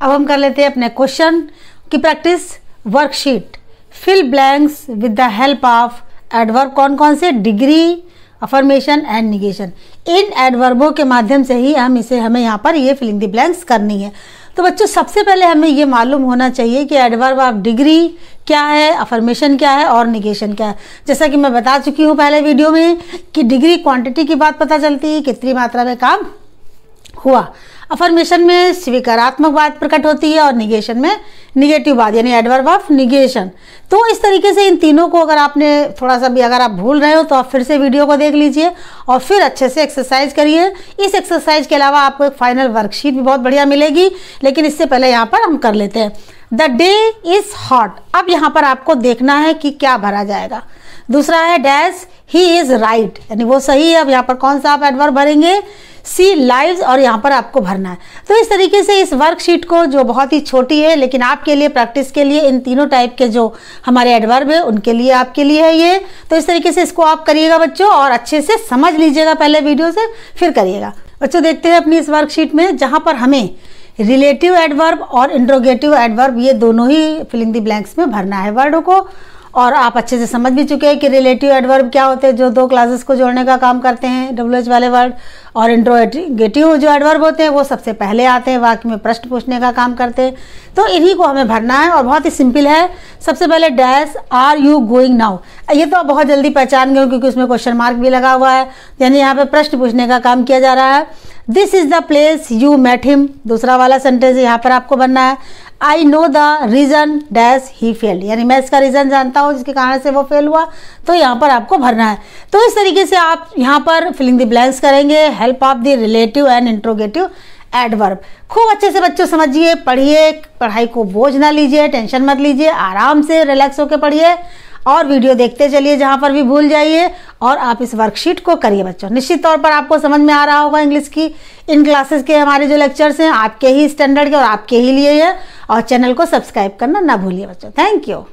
अब हम कर लेते हैं अपने क्वेश्चन की practice worksheet fill blanks with the help of adverb कौन कौन से? डिग्री अफर्मेशन एंड निगेशन इन एडवर्बों के माध्यम से ही हम इसे, हमें यहाँ पर ये फिलिंग द ब्लैंक्स करनी है। तो बच्चों, सबसे पहले हमें ये मालूम होना चाहिए कि एडवर्ब ऑफ़ डिग्री क्या है अफर्मेशन क्या है और निगेशन क्या है। जैसा कि मैं बता चुकी हूँ पहले वीडियो में कि डिग्री क्वांटिटी की बात पता चलती है, कितनी मात्रा में काम हुआ। अफर्मेशन में स्वीकारात्मक बात प्रकट होती है और निगेशन में निगेटिव बात, यानी एडवर्ब ऑफ़ निगेशन तो इस तरीके से इन तीनों को अगर आपने थोड़ा सा भी अगर आप भूल रहे हो तो आप फिर से वीडियो को देख लीजिए और फिर अच्छे से एक्सरसाइज करिए। इस एक्सरसाइज के अलावा आपको एक फाइनल वर्कशीट भी बहुत बढ़िया मिलेगी, लेकिन इससे पहले यहाँ पर हम कर लेते हैं। द डे इज़ हॉट अब यहाँ पर आपको देखना है कि क्या भरा जाएगा। दूसरा है डैश ही इज़ राइट यानी वो सही है। अब यहाँ पर कौन सा आप एडवर्ब भरेंगे? सी लाइव्स और यहाँ पर आपको भरना है। तो इस तरीके से इस वर्कशीट को, जो बहुत ही छोटी है, लेकिन आपके लिए प्रैक्टिस के लिए, इन तीनों टाइप के जो हमारे एडवर्ब है, उनके लिए आपके लिए है ये। तो इस तरीके से इसको आप करिएगा बच्चों, और अच्छे से समझ लीजिएगा पहले वीडियो से, फिर करिएगा। बच्चों, देखते हैं अपनी इस वर्कशीट में, जहाँ पर हमें रिलेटिव एडवर्ब और इंट्रोगेटिव एडवर्ब ये दोनों ही फिलिंग द ब्लैंक्स में भरना है वर्डों को। और आप अच्छे से समझ भी चुके हैं कि रिलेटिव एडवर्ब क्या होते हैं, जो दो क्लासेस को जोड़ने का काम करते हैं डब्ल्यू एच वाले वर्ड और इंट्रोगेटिव जो एडवर्ब होते हैं, वो सबसे पहले आते हैं, वाक्य में प्रश्न पूछने का काम करते हैं। तो इन्हीं को हमें भरना है और बहुत ही सिंपल है। सबसे पहले dash are you going now ये तो आप बहुत जल्दी पहचान गए क्योंकि उसमें क्वेश्चन मार्क भी लगा हुआ है। यानी यहाँ पर प्रश्न पूछने का काम किया जा रहा है। This is the place you met him दूसरा वाला सेंटेंस यहाँ पर आपको बनना है। I know the reason dash he fail यानी मैं इसका रीज़न जानता हूँ, जिसके कारण से वो फेल हुआ तो यहाँ पर आपको भरना है। तो इस तरीके से आप यहाँ पर फिलिंग द ब्लैंक्स करेंगे help of the relative and interrogative adverb खूब अच्छे से बच्चों समझिए, पढ़िए, पढ़ाई को बोझ ना लीजिए टेंशन मत लीजिए, आराम से रिलैक्स होकर पढ़िए। और वीडियो देखते चलिए जहाँ पर भी भूल जाइए और आप इस वर्कशीट को करिए बच्चों। निश्चित तौर पर आपको समझ में आ रहा होगा इंग्लिश की। इन क्लासेस के हमारे जो लेक्चर्स हैं, आपके ही स्टैंडर्ड के और आपके ही लिए है। और चैनल को सब्सक्राइब करना ना भूलिए बच्चों। Thank you